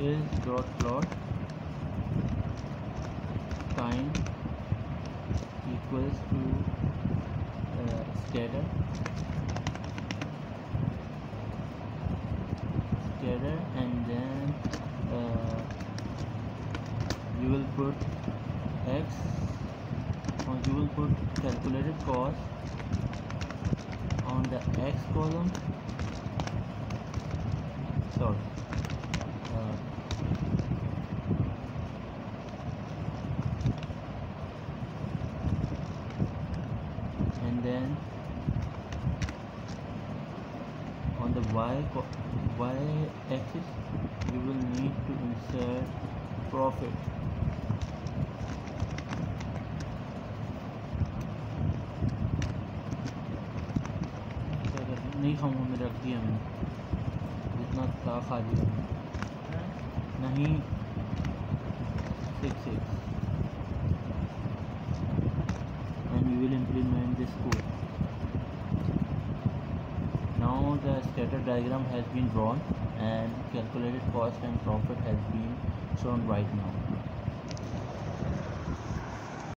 sales dot plot time equals to uh, scatter. Scatter and then uh, you will put x or you will put calculated cost on the x column. Sorry then on the y co- y axis you will need to insert profit क्या कर- नहीं खाऊंगा मैं रख दिया मैंने जितना था खा लिया मैंने। नहीं six six and we will implement this code. The scatter diagram has been drawn and calculated cost and profit has been shown right now.